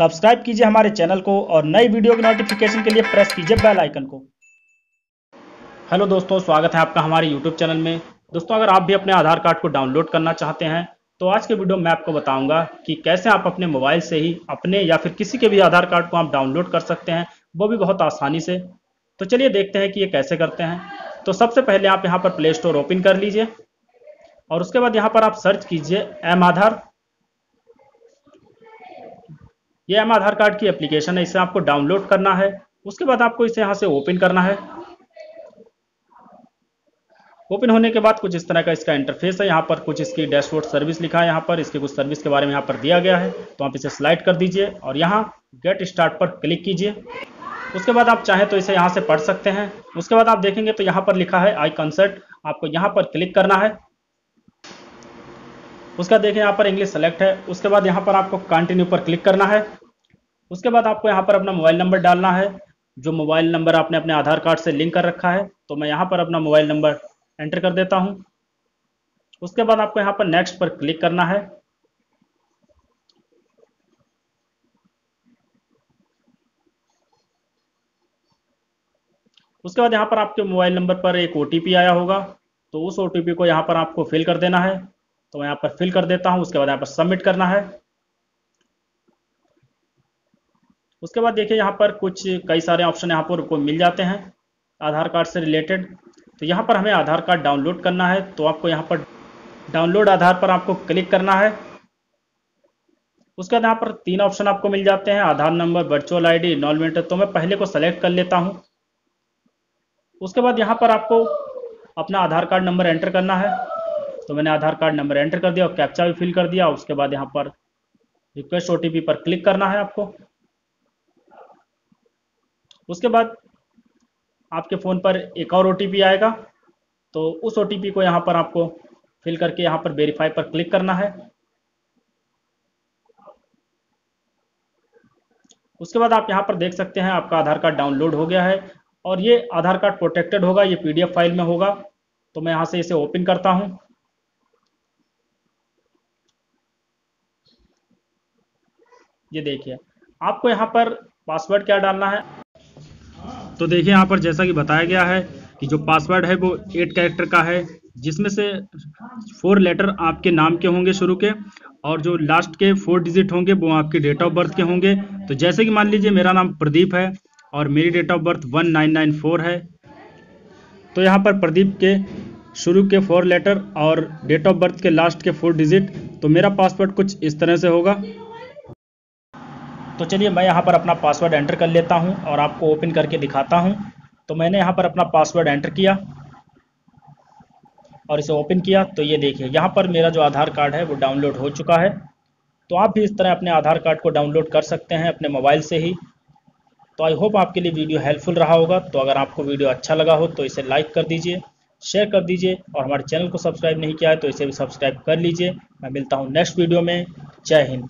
Subscribe कीजिए हमारे channel को और नई वीडियो की नोटिफिकेशन के लिए प्रेस कीजिए बेल आइकन को। हेलो दोस्तों, स्वागत है आपका हमारे यूट्यूब चैनल में। दोस्तों, अगर आप भी अपने आधार कार्ड को डाउनलोड करना चाहते हैं तो आज के वीडियो में आपको बताऊँगा कि कैसे आप अपने मोबाइल से ही अपने या फिर किसी के भी आधार कार्ड को आप डाउनलोड कर सकते हैं। वो भी बहुत आसानी से। तो चलिए देखते हैं कि ये कैसे करते हैं। तो सबसे पहले आप यहाँ पर प्ले स्टोर ओपन कर लीजिए और उसके बाद यहाँ पर आप सर्च कीजिए एम आधार ये एम आधार कार्ड की एप्लीकेशन है, इसे आपको डाउनलोड करना है, उसके बाद आपको इसे यहाँ से ओपन करना है। ओपन होने के बाद कुछ इस तरह का इसका इंटरफेस है, यहाँ पर कुछ इसकी डैशबोर्ड सर्विस लिखा है यहाँ पर, इसके कुछ सर्विस के बारे में यहाँ पर दिया गया है तो आप इसे स्लाइड कर दीजिए और यहाँ गेट स्टार्ट पर क्लिक कीजिए। उसके बाद आप चाहें तो इसे यहाँ से पढ़ सकते हैं। उसके बाद आप देखेंगे तो यहाँ पर लिखा है आई कंसर्ट आपको यहाँ पर क्लिक करना है। उसका देखें यहाँ पर इंग्लिश सेलेक्ट है, उसके बाद यहाँ पर आपको कंटिन्यू पर क्लिक करना है। उसके बाद आपको यहाँ पर अपना मोबाइल नंबर डालना है। जो मोबाइल नंबर आपने अपने आधार कार्ड से लिंक कर रखा है तो मैं यहाँ पर अपना मोबाइल नंबर एंटर कर देता हूँ। उसके बाद आपको यहाँ पर नेक्स्ट पर क्लिक करना है। उसके बाद यहाँ पर आपके मोबाइल नंबर पर एक ओ आया होगा तो उस ओटीपी को यहाँ पर आपको फिल कर देना है। तो मैं यहाँ पर फिल कर देता हूँ, उसके बाद यहाँ पर सबमिट करना है। उसके बाद देखिए यहाँ पर कुछ कई सारे ऑप्शन यहाँ पर मिल जाते हैं आधार कार्ड से रिलेटेड। तो यहाँ पर हमें आधार कार्ड डाउनलोड करना है तो आपको यहाँ पर डाउनलोड आधार पर आपको क्लिक करना है। उसके बाद यहाँ पर तीन ऑप्शन आपको मिल जाते हैं, Aadhaar number, virtual ID enrolment तो मैं पहले को सेलेक्ट कर लेता हूँ। उसके बाद यहाँ पर आपको अपना आधार कार्ड नंबर एंटर करना है। तो मैंने आधार कार्ड नंबर एंटर कर दिया और कैप्चा भी फिल कर दिया। उसके बाद यहाँ पर रिक्वेस्ट ओ पर क्लिक करना है आपको। उसके बाद आपके फ़ोन पर एक और ओ आएगा। तो उस ओटीपी को यहाँ पर आपको फिल करके यहाँ पर वेरीफाई पर क्लिक करना है। उसके बाद आप यहाँ पर देख सकते हैं आपका आधार कार्ड डाउनलोड हो गया है और ये आधार कार्ड प्रोटेक्टेड होगा, ये पीडीएफ फ़ाइल में होगा। तो मैं यहाँ से इसे ओपन करता हूँ। ये देखिए, आपको यहाँ पर पासवर्ड क्या डालना है? तो देखिए, यहाँ पर जैसा कि बताया गया है कि जो पासवर्ड है वो एट कैरेक्टर का है, जिसमें से फोर लेटर आपके नाम के होंगे शुरू के और जो लास्ट के फोर डिजिट होंगे वो आपके डेट ऑफ़ बर्थ के होंगे। तो जैसे कि मान लीजिए, मेरा नाम प्रदीप है और मेरी date of birth one nine nine four है। तो यहाँ पर प्रदीप के शुरू के फोर लेटर और डेट ऑफ़ बर्थ के लास्ट के फोर डिजिट तो मेरा पासवर्ड कुछ इस तरह से होगा। तो चलिए मैं यहाँ पर अपना पासवर्ड एंटर कर लेता हूँ और आपको ओपन करके दिखाता हूँ। तो मैंने यहाँ पर अपना पासवर्ड एंटर किया और इसे ओपन किया। तो ये देखिए, यहाँ पर मेरा जो आधार कार्ड है वो डाउनलोड हो चुका है। तो आप भी इस तरह अपने आधार कार्ड को डाउनलोड कर सकते हैं अपने मोबाइल से ही। तो आई होप आपके लिए वीडियो हेल्पफुल रहा होगा। तो अगर आपको वीडियो अच्छा लगा हो तो इसे लाइक कर दीजिए शेयर कर दीजिए और हमारे चैनल को सब्सक्राइब नहीं किया है तो इसे भी सब्सक्राइब कर लीजिए। मैं मिलता हूँ नेक्स्ट वीडियो में। जय हिंद।